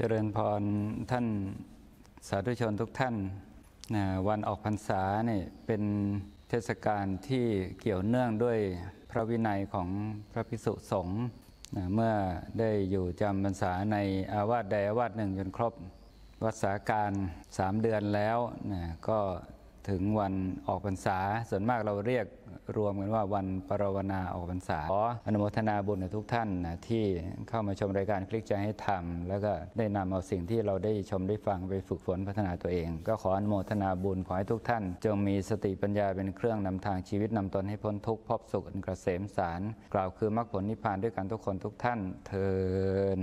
เจริญพรท่านสาธุชนทุกท่านนะวันออกพรรษาเนี่ยเป็นเทศกาลที่เกี่ยวเนื่องด้วยพระวินัยของพระภิกษุสงฆ์นะเมื่อได้อยู่จำพรรษาในอาวาสใดอาวาสหนึ่งจนครบวัฏสาการสามเดือนแล้วนะก็ ถึงวันออกพรรษา ส่วนมากเราเรียกรวมกันว่าวันปรวนาออกพรรษาขออนุโมทนาบุญทุกท่านนะที่เข้ามาชมรายการคลิกใจให้ทำแล้วก็ได้นำเอาสิ่งที่เราได้ชมได้ฟังไปฝึกฝนพัฒนาตัวเอง ก็ขออนุโมทนาบุญขอให้ทุกท่าน จงมีสติปัญญาเป็นเครื่องนำทางชีวิตนำตนให้พ้นทุกข์พบสุขอันเกษมสาร กล่าวคือมรรคผลนิพพานด้วยกันทุกคนทุกท่านเทิน